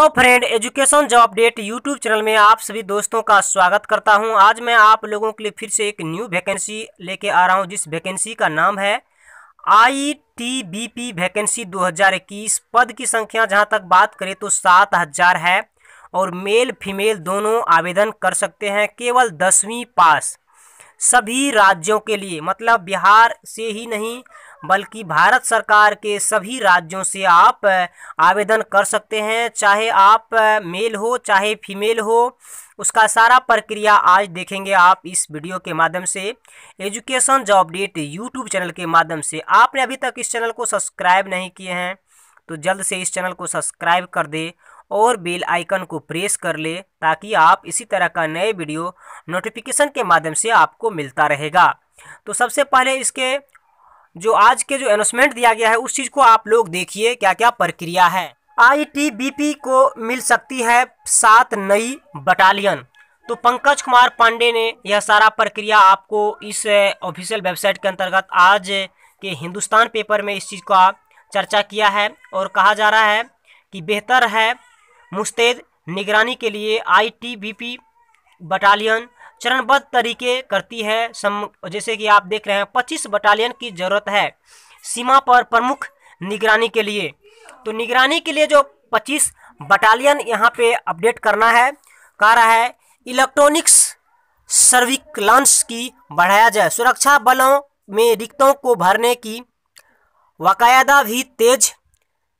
Hello friend, education job update YouTube channel में आप सभी दोस्तों का स्वागत करता हूँ। आज मैं आप लोगों के लिए फिर से एक न्यू वैकेंसी लेके आ रहा हूँ, जिस वैकेंसी का नाम है I T B P vacancy 2021 पद की संख्या जहाँ तक बात करें तो सात हज़ार है और मेल फीमेल दोनों आवेदन कर सकते हैं, केवल दसवीं पास। सभी राज्यों के लिए मतलब बिहार से ही नहीं बल्कि भारत सरकार के सभी राज्यों से आप आवेदन कर सकते हैं, चाहे आप मेल हो, चाहे फीमेल हो। उसका सारा प्रक्रिया आज देखेंगे आप इस वीडियो के माध्यम से। Education job update YouTube channel के माध्यम से आपने अभी तक इस चैनल को सब्सक्राइब नहीं किए हैं तो जल्द से इस चैनल को सब्सक्राइब कर दे और बेल आइकन को प्रेस कर ले, ताकि आप इसी तरह का नए वीडियो नोटिफिकेशन के माध्यम से आपको मिलता रहेगा। तो सबसे पहले इसके जो आज के जो अनाउंसमेंट दिया गया है, उस चीज़ को आप लोग देखिए क्या क्या प्रक्रिया है। आईटीबीपी को मिल सकती है सात नई बटालियन तो पंकज कुमार पांडे ने यह सारा प्रक्रिया आपको इस ऑफिशियल वेबसाइट के अंतर्गत आज के हिंदुस्तान पेपर में इस चीज़ का चर्चा किया है और कहा जा रहा है कि बेहतर है मुस्तैद निगरानी के लिए आईटीबीपी बटालियन चरणबद्ध तरीके करती है। सम, जैसे कि आप देख रहे हैं, पच्चीस बटालियन की ज़रूरत है सीमा पर प्रमुख निगरानी के लिए। तो निगरानी के लिए जो पच्चीस बटालियन यहाँ पे अपडेट करना है, कह रहा है, इलेक्ट्रॉनिक्स सर्विकलांस की बढ़ाया जाए। सुरक्षा बलों में रिक्तों को भरने की बाकायदा भी तेज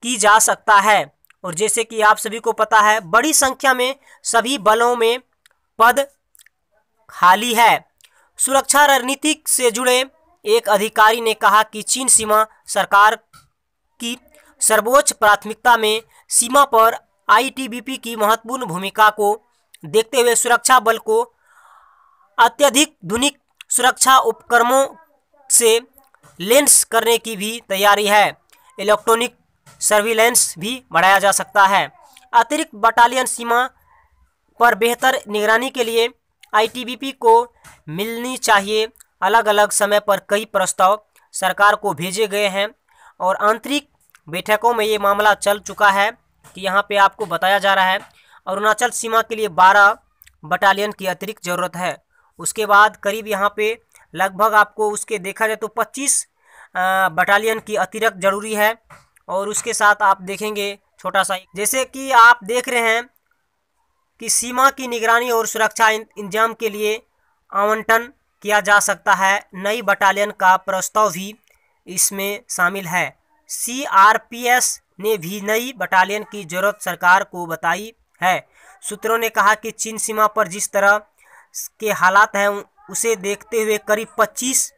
की जा सकता है। और जैसे कि आप सभी को पता है, बड़ी संख्या में सभी बलों में पद खाली है। सुरक्षा रणनीति से जुड़े एक अधिकारी ने कहा कि चीन सीमा सरकार की सर्वोच्च प्राथमिकता में सीमा पर आईटीबीपी की महत्वपूर्ण भूमिका को देखते हुए सुरक्षा बल को अत्यधिक धुनिक सुरक्षा उपकरणों से लेंस करने की भी तैयारी है। इलेक्ट्रॉनिक सर्विलेंस भी बढ़ाया जा सकता है। अतिरिक्त बटालियन सीमा पर बेहतर निगरानी के लिए आईटीबीपी को मिलनी चाहिए। अलग अलग समय पर कई प्रस्ताव सरकार को भेजे गए हैं और आंतरिक बैठकों में ये मामला चल चुका है कि यहाँ पे आपको बताया जा रहा है। अरुणाचल सीमा के लिए 12 बटालियन की अतिरिक्त ज़रूरत है। उसके बाद करीब यहाँ पे लगभग आपको उसके देखा जाए तो 25 बटालियन की अतिरिक्त ज़रूरी है। और उसके साथ आप देखेंगे छोटा सा, जैसे कि आप देख रहे हैं कि सीमा की निगरानी और सुरक्षा इंतज़ाम के लिए आवंटन किया जा सकता है। नई बटालियन का प्रस्ताव भी इसमें शामिल है। सीआरपीएस ने भी नई बटालियन की ज़रूरत सरकार को बताई है। सूत्रों ने कहा कि चीन सीमा पर जिस तरह के हालात हैं, उसे देखते हुए करीब 25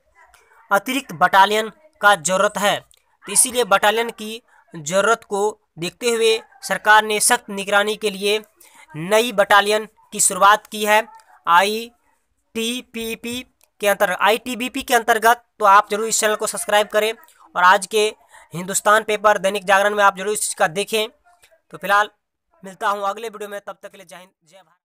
अतिरिक्त बटालियन का ज़रूरत है। तो इसीलिए बटालियन की ज़रूरत को देखते हुए सरकार ने सख्त निगरानी के लिए नई बटालियन की शुरुआत की है। आई टी पी पी के अंतर्गत आई टी बी पी के अंतर्गत तो आप ज़रूर इस चैनल को सब्सक्राइब करें और आज के हिंदुस्तान पेपर दैनिक जागरण में आप ज़रूर इस चीज़ का देखें। तो फ़िलहाल, मिलता हूँ अगले वीडियो में, तब तक के लिए जय हिंद, जय भारत।